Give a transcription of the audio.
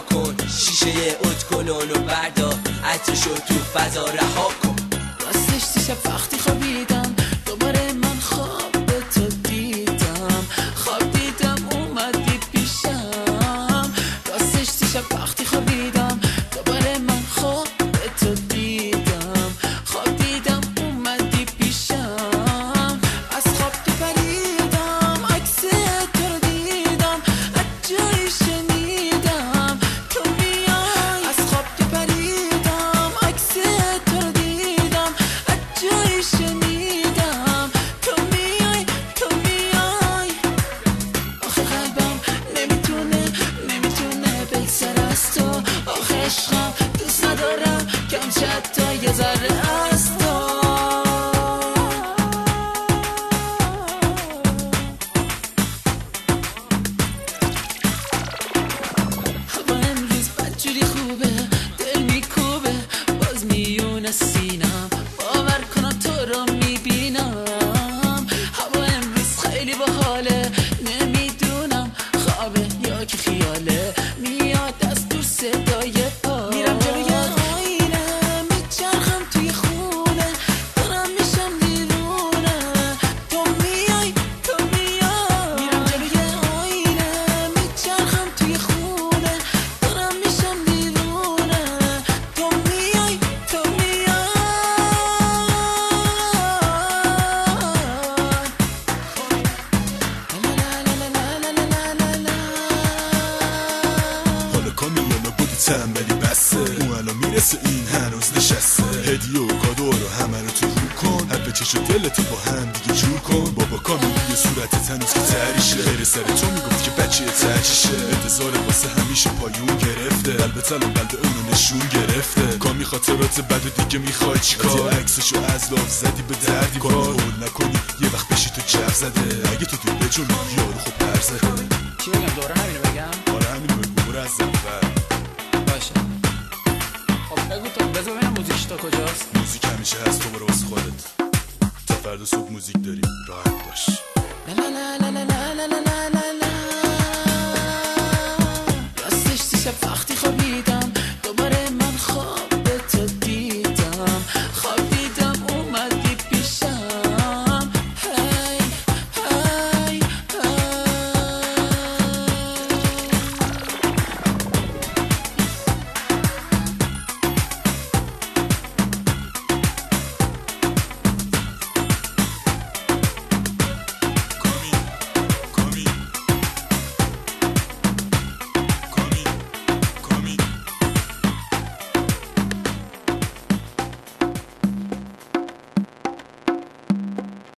کن. شیشه اوت کلونو بردا عطر شد تو فضا رها کن. راستش دیشب وقتی خوابیدم عشقم دوست کم حتی یه ذره تو. هوا امروز خوبه دل میکوبه سینم. باور تو می‌بینم. هوا امروز خیلی تنبلی بسه. اون الان می‌رسه این هنوز نشسته. هدیه و کادو رو همه رو تو رو کن. حرف چش و دلتو با هم دیگه جور کن. بابا کامیلی صورتت هنوز که تریشه. غیر سر تو می‌گفت که بچه ترچیشه انتظار واسه همیشه پایون گرفته. البته الان قلب اونو نشون گرفته. کامی خاطرات بد و دیگه می‌خوای چیکار؟ عکسشو از لاف زدی به دردی کار هول نکنی یه وقت بشی تو جو زده. اگه تو دل به جلو یارو خب پر زده. چی بگم دوره همینو بگم؟ آره همین بگو برو از زنفر باشه. خب بگو تو بذار ببینم موزیکش تا کجاست. موزیک همیشه هست تو برو خودت. تا فردا صبح موزیک داری. راحت باش. لا لا لا لا لا لا لا لا لا لا.